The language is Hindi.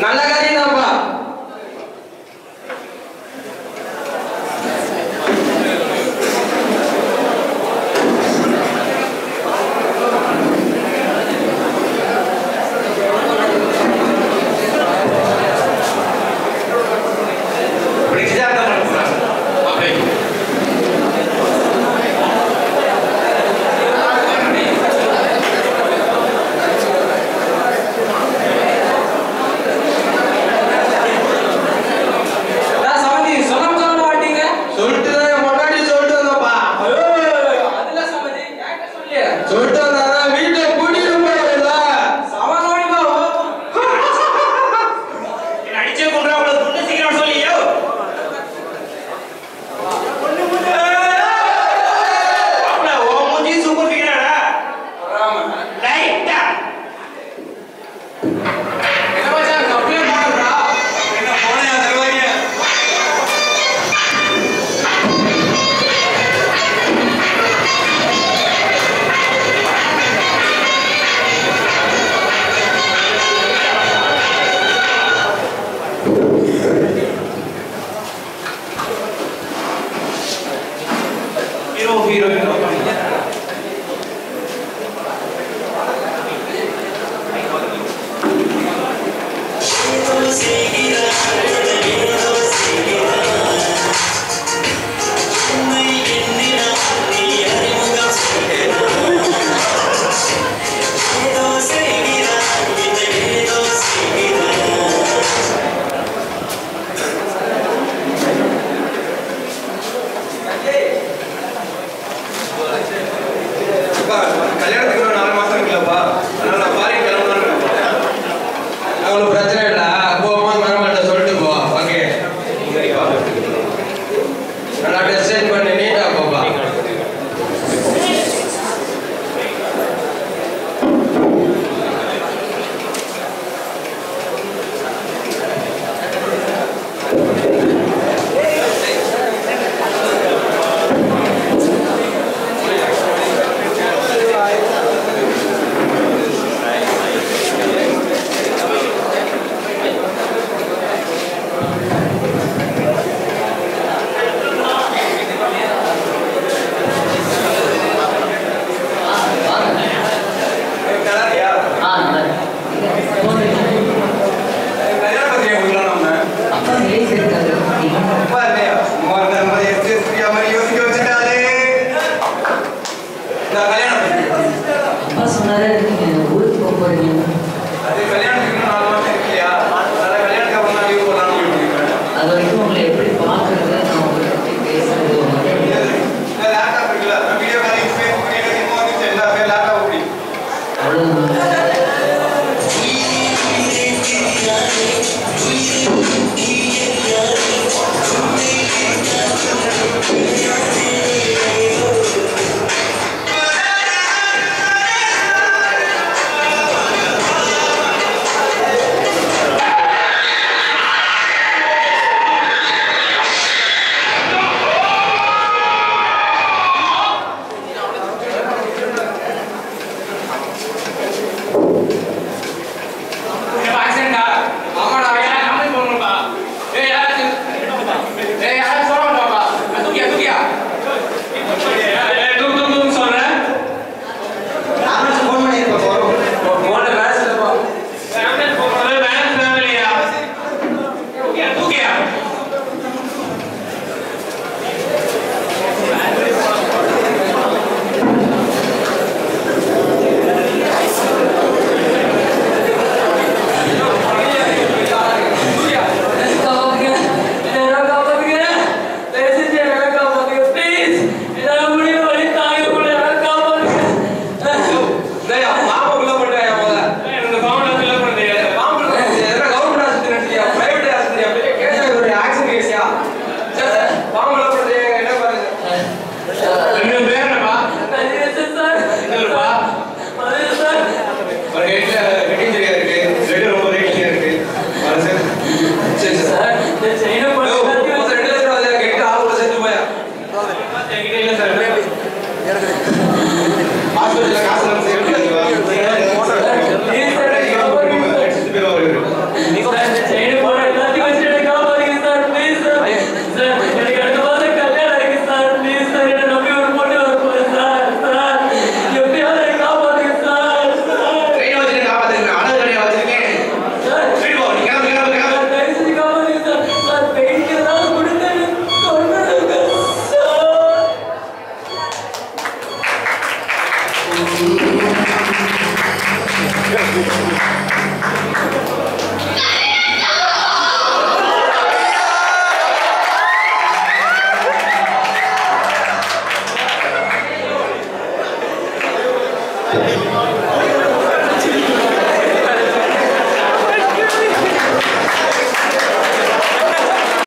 哪个领导？広々と。Passo na areia, o outro companheiro.